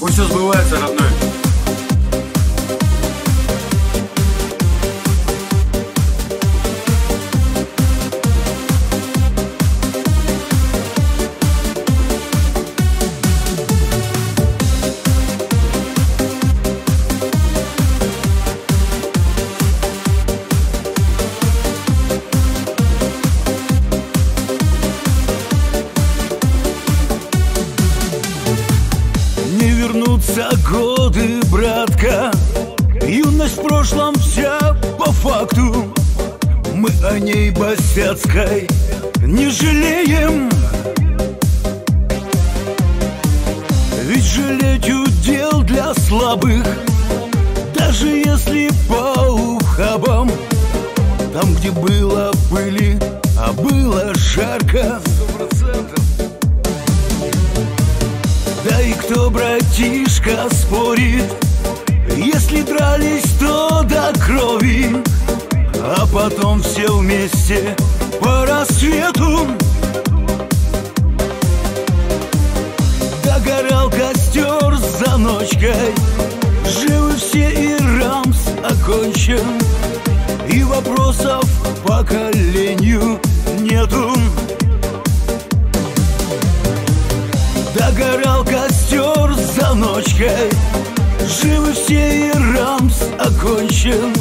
Пусть все сбывается, родной. Не вернутся годы, братка. Юность в прошлом вся по факту. Мы о ней босяцкой не жалеем. Ведь жалеть удел для слабых Даже если по ухабам Там, где было пыли, а было жарко братишка, спорит. Если дрались, то до крови А потом все вместе по рассвету ночкой Живы все и рамс окончен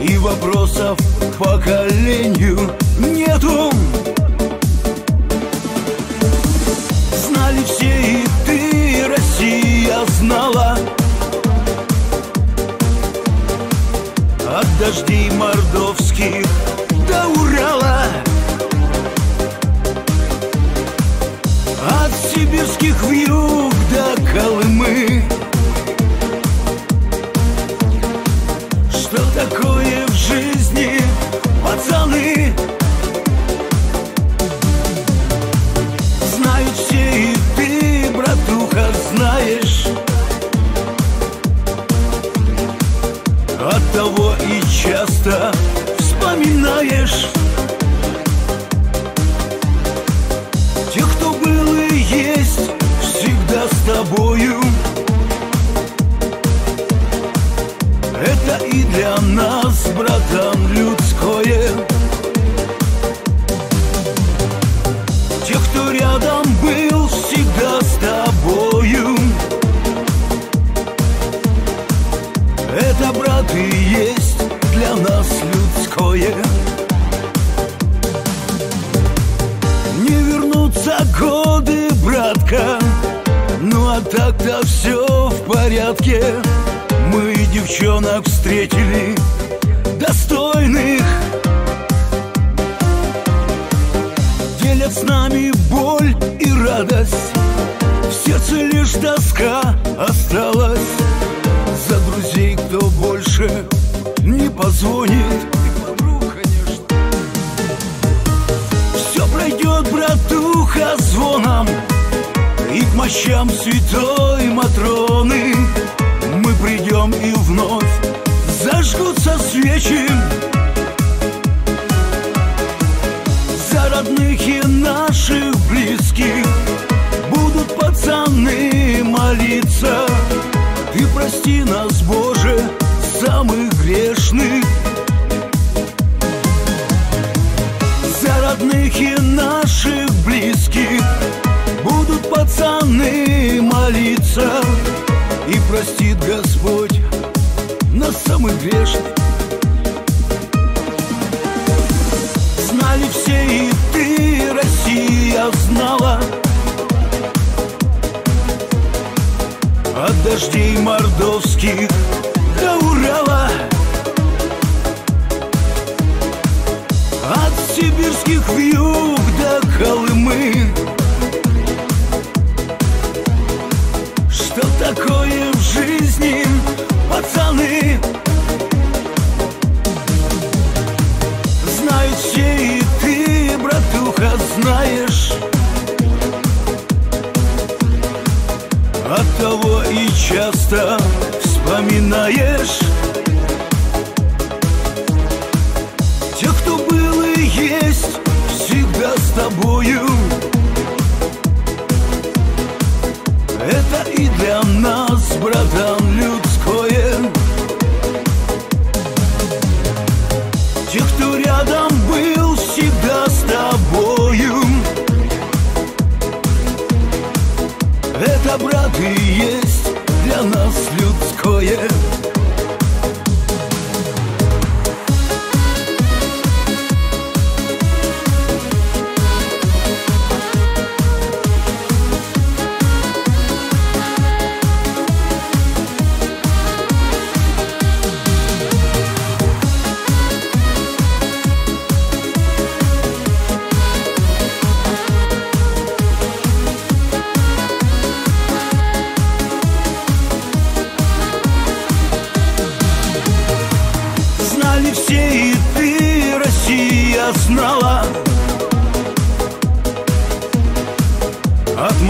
И вопросов поколению нету. Знали все и ты, Россия знала. От дождей мордовских вспоминаешь. Тех, кто был и есть, всегда с тобою. Это и для нас, братан, в порядке Мы девчонок встретили достойных. Делят с нами боль и радость В сердце лишь тоска осталась. За друзей, кто больше не позвонит. Все пройдет, братуха, звоном И к мощам святой Матроны Придем и вновь зажгутся свечи. За родных и наших близких Будут пацаны молиться. Ты прости нас, Боже, самых грешных. За родных и наших близких Будут пацаны молиться. И простит Господь нас самых грешных Знали все и ты, Россия, знала. От дождей мордовских до Урала. От сибирских вьюг до Колымы. Что такое в жизни, все и ты, братуха, знаешь. От того и часто вспоминаешь. Тех, кто был и есть, всегда с тобою. Это и для нас, братан, И есть для нас людское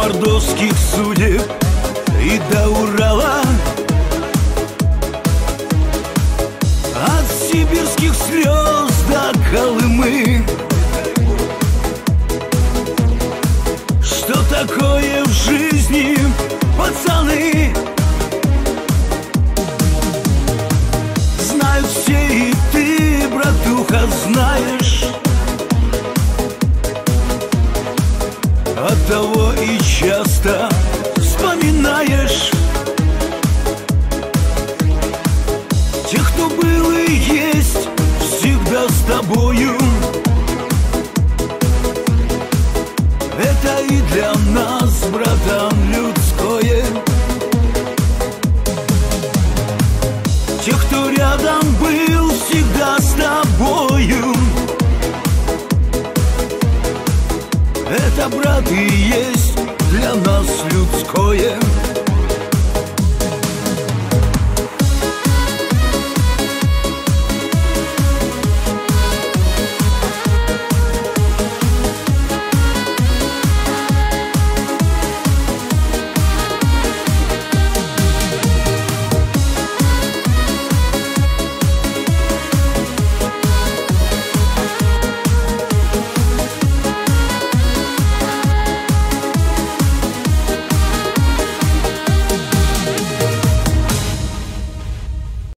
мордовских судеб. И до Урала. От сибирских слез до Колымы. Что такое в жизни, пацаны? Знают все и ты, братуха, знаешь от того и часто вспоминаешь. Тех, кто был и есть всегда с тобою. Это и для нас, братан, людское. Тех, кто рядом был